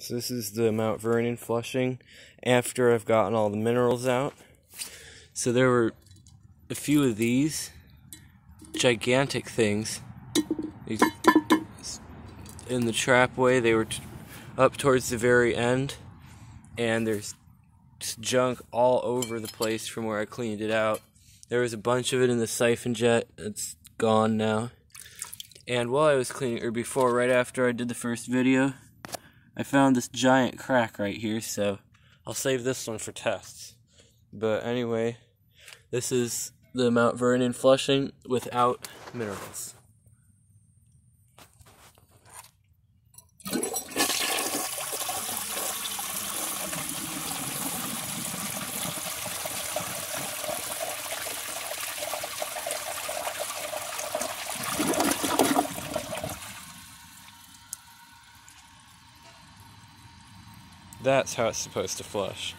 So this is the Mount Vernon flushing after I've gotten all the minerals out. So there were a few of these gigantic things in the trapway. They were up towards the very end, and there's junk all over the place from where I cleaned it out. There was a bunch of it in the siphon jet. It's gone now. And while I was cleaning, or before, right after I did the first video, I found this giant crack right here, so I'll save this one for tests. But anyway, this is the Mount Vernon flushing without minerals. That's how it's supposed to flush.